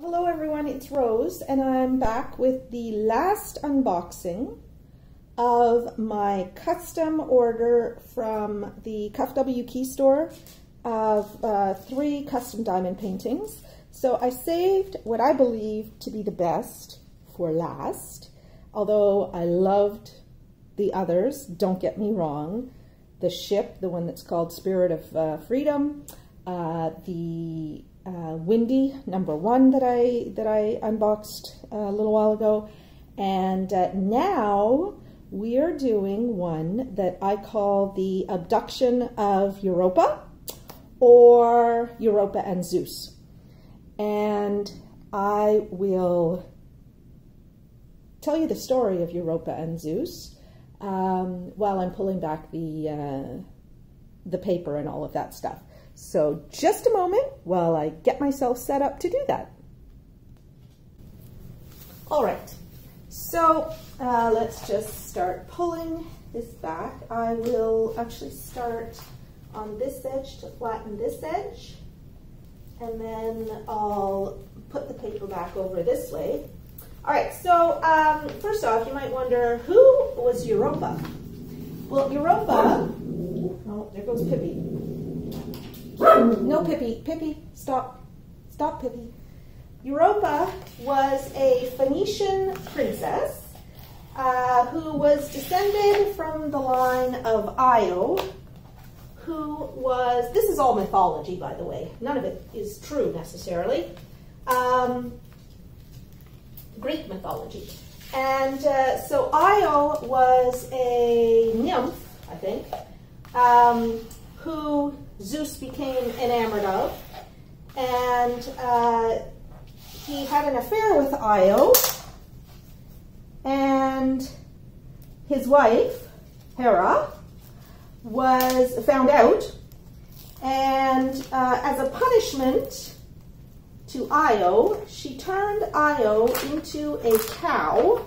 Hello everyone, it's Rose and I'm back with the last unboxing of my custom order from the Cuff W Key store of uh, three custom diamond paintings. So I saved what I believe to be the best for last, although I loved the others, don't get me wrong. The ship, the one that's called Spirit of uh, Freedom, uh, the uh, Windy number one that I that I unboxed a little while ago, and uh, now we are doing one that I call the Abduction of Europa, or Europa and Zeus, and I will tell you the story of Europa and Zeus um, while I'm pulling back the uh, the paper and all of that stuff. So just a moment while I get myself set up to do that. All right, so uh, let's just start pulling this back. I will actually start on this edge to flatten this edge, and then I'll put the paper back over this way. All right, so um, first off, you might wonder, who was Europa? Well, Europa, oh, there goes Pippi. No, Pippi. Pippi, stop. Stop, Pippi. Europa was a Phoenician princess uh, who was descended from the line of Io, who was, this is all mythology, by the way. None of it is true necessarily. Um, Greek mythology. And uh, so Io was a nymph, I think, um, who Zeus became enamored of. And uh, he had an affair with Io. And his wife, Hera, was found out. And uh, as a punishment to Io, she turned Io into a cow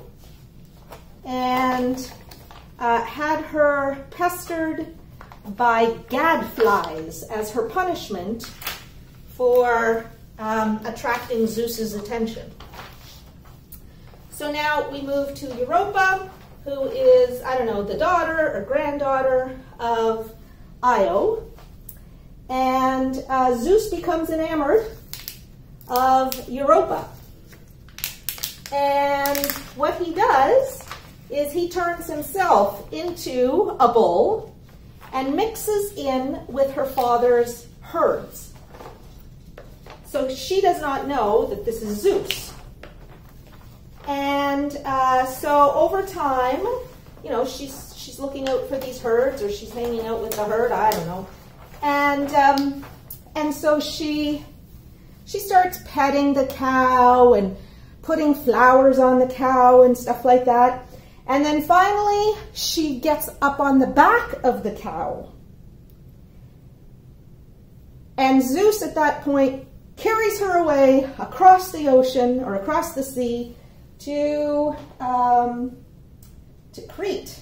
and uh, had her pestered by gadflies as her punishment for um, attracting Zeus's attention. So now we move to Europa, who is, I don't know, the daughter or granddaughter of Io. And uh, Zeus becomes enamored of Europa. And what he does is he turns himself into a bull and mixes in with her father's herds. So she does not know that this is Zeus. And uh, so over time, you know, she's she's looking out for these herds, or she's hanging out with the herd. I don't know. And um, and so she she starts petting the cow and putting flowers on the cow and stuff like that. And then finally, she gets up on the back of the cow. And Zeus at that point carries her away across the ocean or across the sea to, um, to Crete,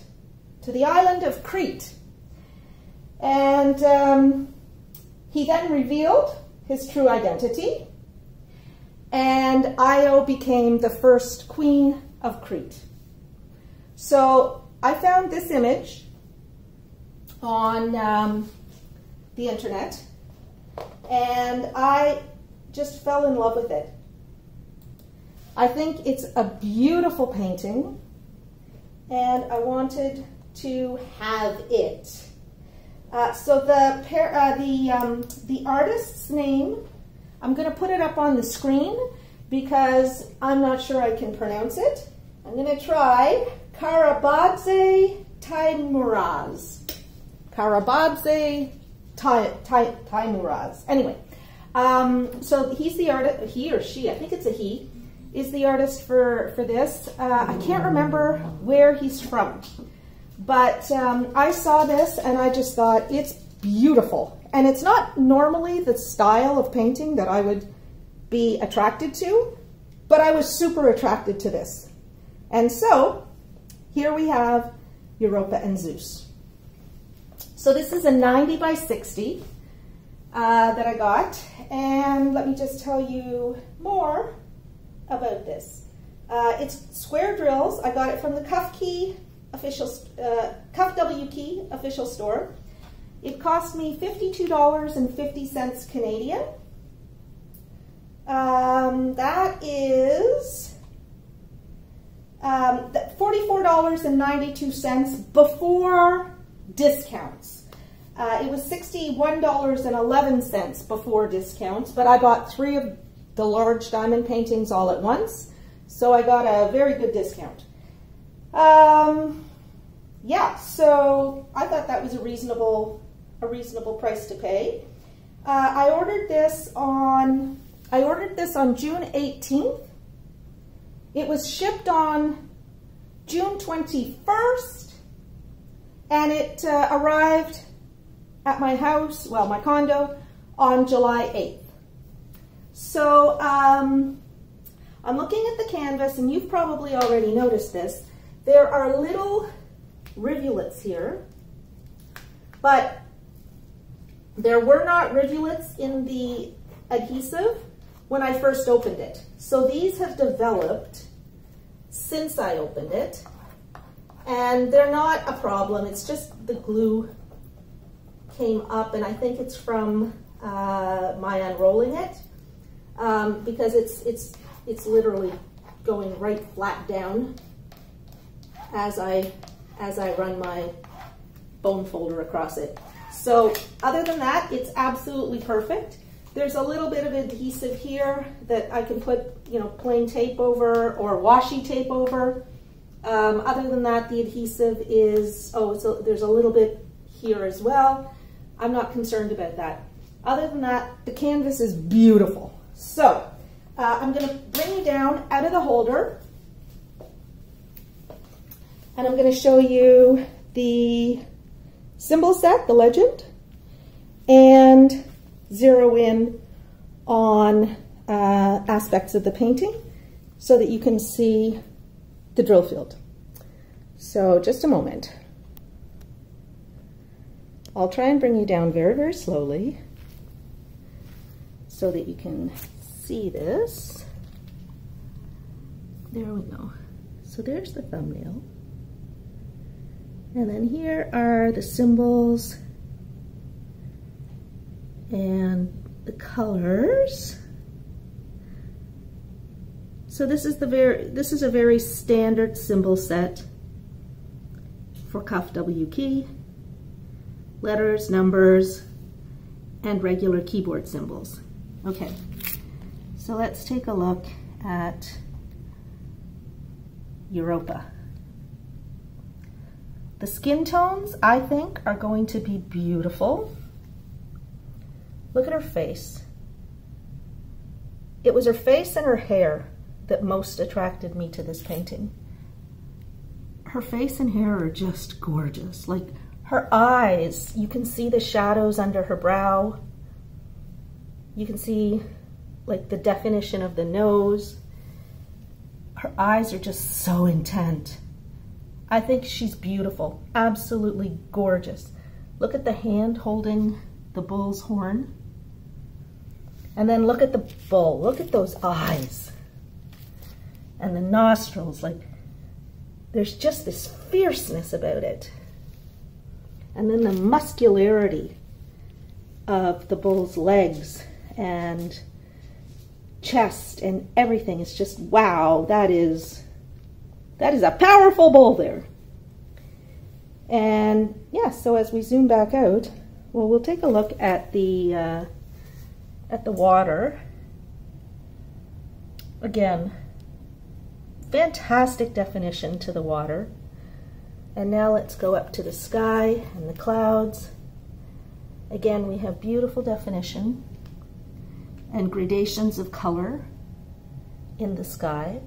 to the island of Crete. And um, he then revealed his true identity, and Io became the first queen of Crete. So I found this image on um, the internet and I just fell in love with it. I think it's a beautiful painting and I wanted to have it. Uh, so the pair, uh, the um, the artist's name, I'm going to put it up on the screen because I'm not sure I can pronounce it. I'm going to try. Kharabadze Teimuraz. Kharabadze Teimuraz. Anyway, um, so he's the artist, he or she, I think it's a he, is the artist for, for this. Uh, I can't remember where he's from, but um, I saw this and I just thought it's beautiful. And it's not normally the style of painting that I would be attracted to, but I was super attracted to this. And so here we have Europa and Zeus. So this is a 90 by 60. uh, that I got. And let me just tell you more about this. Uh, it's square drills. I got it from the Cuff Key official, uh, Cuff W Key official store. It cost me $52.50 Canadian. Um, that is um, $44.92 before discounts. Uh, it was $61.11 before discounts, but I bought three of the large diamond paintings all at once, so I got a very good discount. Um, yeah, so I thought that was a reasonable, a reasonable price to pay. Uh, I ordered this on, I ordered this on June 18th. It was shipped on June 21st, and it uh, arrived at my house, well, my condo, on July 8th. So um, I'm looking at the canvas, and you've probably already noticed this. There are little rivulets here, but there were not rivulets in the adhesive when I first opened it. So these have developed since I opened it, and they're not a problem. It's just the glue came up and I think it's from uh, my unrolling it um, because it's, it's, it's literally going right flat down as I, as I run my bone folder across it. So other than that, it's absolutely perfect. There's a little bit of adhesive here that I can put, you know, plain tape over or washi tape over. Um, other than that, the adhesive is, oh, so there's a little bit here as well. I'm not concerned about that. Other than that, the canvas is beautiful. So uh, I'm going to bring you down out of the holder and I'm going to show you the symbol set, the legend, and zero in on uh, aspects of the painting so that you can see the drill field. So just a moment. I'll try and bring you down very, very slowly so that you can see this. There we go. So there's the thumbnail. And then here are the symbols and the colors. So this is the very this is a very standard symbol set for cuff W key letters, numbers, and regular keyboard symbols. Okay, so let's take a look at Europa. The skin tones, I think, are going to be beautiful. Look at her face. It was her face and her hair that most attracted me to this painting. Her face and hair are just gorgeous. Like her eyes, you can see the shadows under her brow. You can see like the definition of the nose. Her eyes are just so intent. I think she's beautiful, absolutely gorgeous. Look at the hand holding the bull's horn. And then look at the bull, look at those eyes. And the nostrils, like there's just this fierceness about it. And then the muscularity of the bull's legs and chest and everything is just wow that is that is a powerful bull there and yeah so as we zoom back out well we'll take a look at the uh, at the water again fantastic definition to the water and now let's go up to the sky and the clouds. Again, we have beautiful definition and gradations of color in the sky.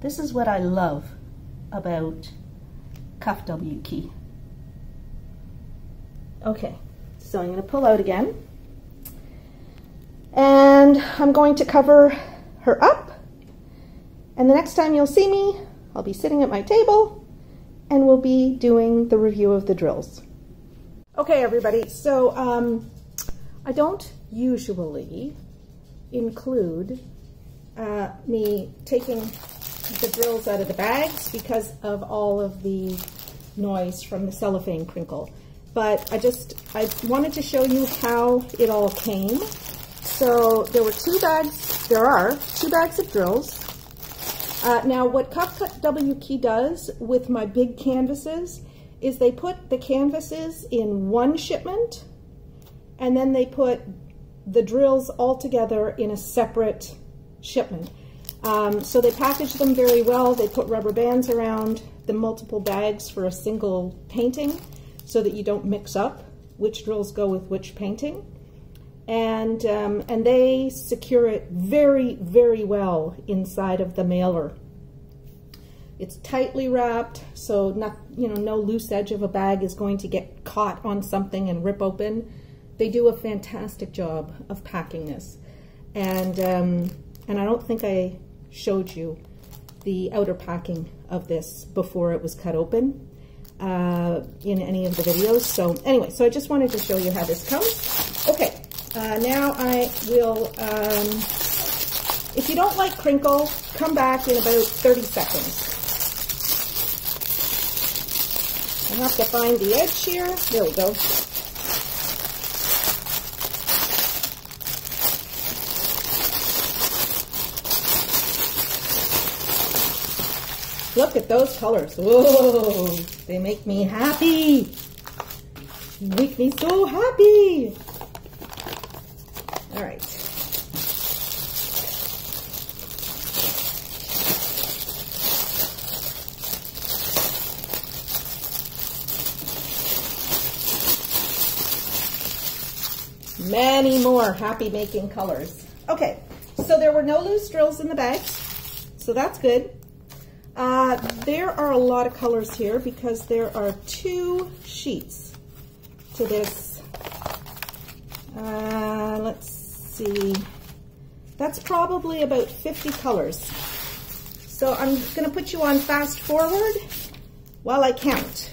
This is what I love about Cuff W key. Okay, so I'm going to pull out again. And I'm going to cover her up. And the next time you'll see me, I'll be sitting at my table and we'll be doing the review of the drills. Okay, everybody, so um, I don't usually include uh, me taking the drills out of the bags because of all of the noise from the cellophane crinkle. But I just, I wanted to show you how it all came. So there were two bags, there are two bags of drills. Uh, now what Cuff Cut W Key does with my big canvases is they put the canvases in one shipment and then they put the drills all together in a separate shipment. Um, so they package them very well. They put rubber bands around the multiple bags for a single painting so that you don't mix up which drills go with which painting. And, um, and they secure it very, very well inside of the mailer. It's tightly wrapped, so not, you know, no loose edge of a bag is going to get caught on something and rip open. They do a fantastic job of packing this. And, um, and I don't think I showed you the outer packing of this before it was cut open uh, in any of the videos. So anyway, so I just wanted to show you how this comes. Okay, uh, now I will, um, if you don't like crinkle, come back in about 30 seconds. I have to find the edge here. There we go. Look at those colors. Whoa, they make me happy. They make me so happy. All right. Many more happy making colors. Okay, so there were no loose drills in the bags, so that's good. Uh, there are a lot of colors here because there are two sheets to this. Uh, let's see. That's probably about 50 colors. So I'm going to put you on fast forward while I count.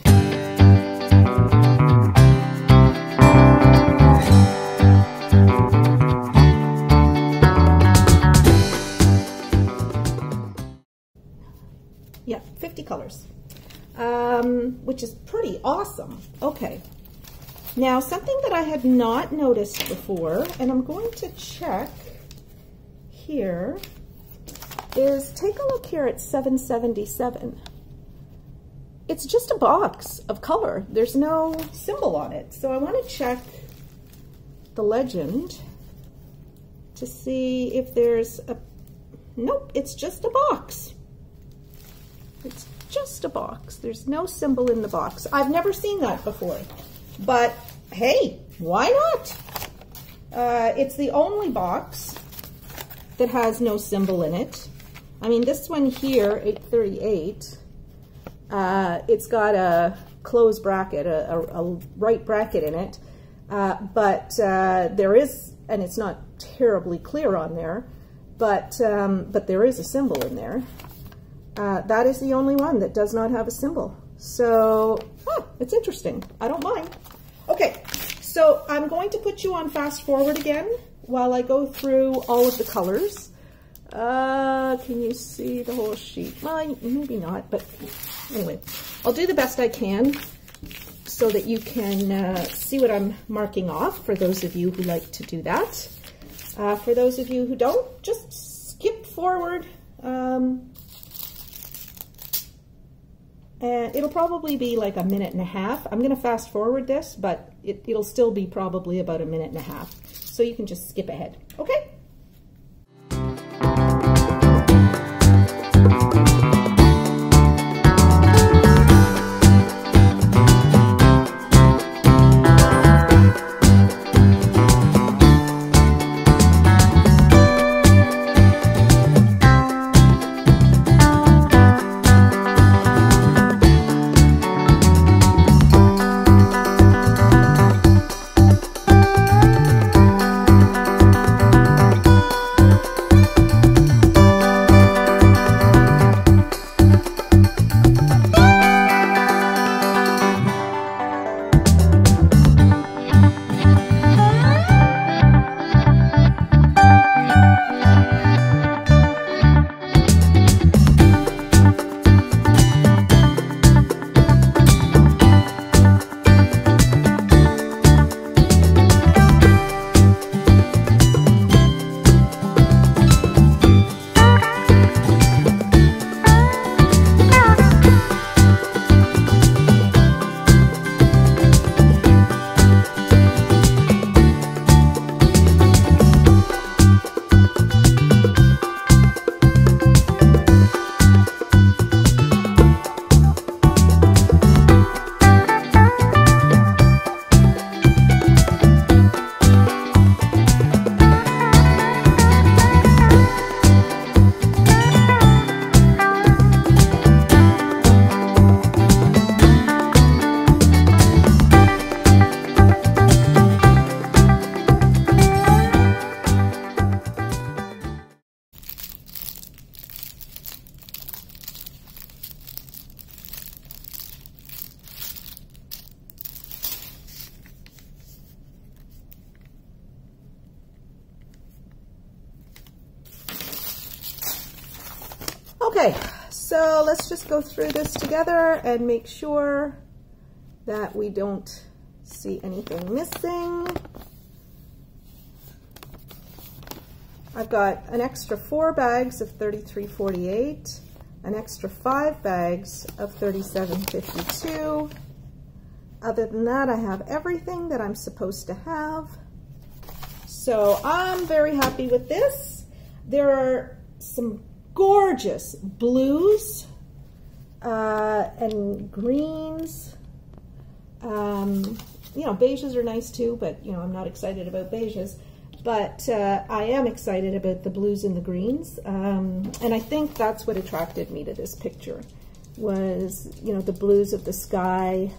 Yeah, 50 colors, um, which is pretty awesome. Okay, now something that I had not noticed before, and I'm going to check here, is take a look here at 777. It's just a box of color. There's no symbol on it. So I want to check the legend to see if there's a, nope, it's just a box. It's just a box. There's no symbol in the box. I've never seen that before. But hey, why not? Uh, it's the only box that has no symbol in it. I mean, this one here, 838, uh, it's got a close bracket, a, a, a right bracket in it, uh, but uh, there is, and it's not terribly clear on there, but, um, but there is a symbol in there. Uh, that is the only one that does not have a symbol. So, huh, it's interesting. I don't mind. Okay, so I'm going to put you on fast forward again while I go through all of the colors. Uh, can you see the whole sheet? Well, maybe not, but anyway, I'll do the best I can so that you can uh, see what I'm marking off for those of you who like to do that. Uh, for those of you who don't, just skip forward. Um, and it'll probably be like a minute and a half. I'm gonna fast forward this, but it, it'll still be probably about a minute and a half. So you can just skip ahead, okay? Okay, so let's just go through this together and make sure that we don't see anything missing. I've got an extra four bags of 33.48, an extra five bags of 37.52. Other than that, I have everything that I'm supposed to have. So I'm very happy with this. There are some gorgeous blues uh, and greens. Um, you know, beiges are nice too, but you know, I'm not excited about beiges. But uh, I am excited about the blues and the greens. Um, and I think that's what attracted me to this picture was, you know, the blues of the sky,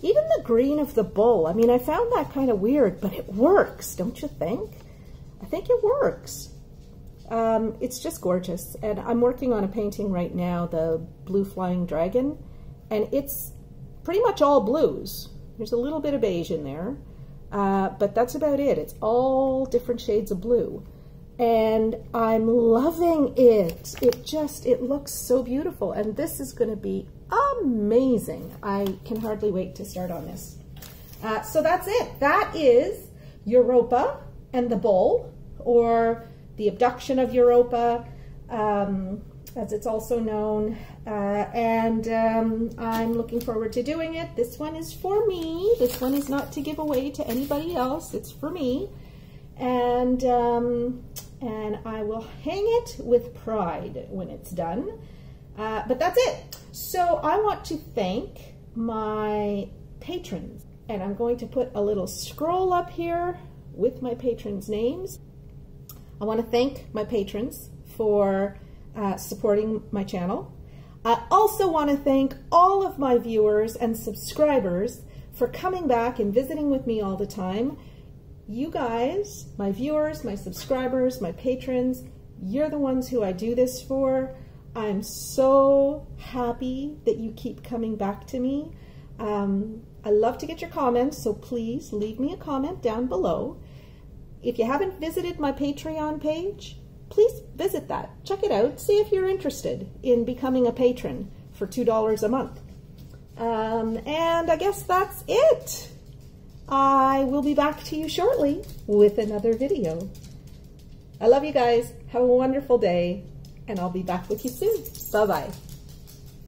even the green of the bull. I mean, I found that kind of weird, but it works, don't you think? I think it works. Um, it's just gorgeous. And I'm working on a painting right now, the Blue Flying Dragon, and it's pretty much all blues. There's a little bit of beige in there. Uh, but that's about it. It's all different shades of blue. And I'm loving it. It just, it looks so beautiful. And this is going to be amazing. I can hardly wait to start on this. Uh, so that's it. That is Europa and the Bull, or the abduction of Europa. Um, as it's also known. Uh, and um, I'm looking forward to doing it. This one is for me. This one is not to give away to anybody else. It's for me. And, um, and I will hang it with pride when it's done. Uh, but that's it. So I want to thank my patrons. And I'm going to put a little scroll up here with my patrons' names. I want to thank my patrons for uh, supporting my channel. I also want to thank all of my viewers and subscribers for coming back and visiting with me all the time. You guys, my viewers, my subscribers, my patrons, you're the ones who I do this for. I'm so happy that you keep coming back to me. Um, I love to get your comments, so please leave me a comment down below. If you haven't visited my Patreon page, please visit that. Check it out. See if you're interested in becoming a patron for $2 a month. Um, and I guess that's it. I will be back to you shortly with another video. I love you guys. Have a wonderful day, and I'll be back with you soon. Bye-bye.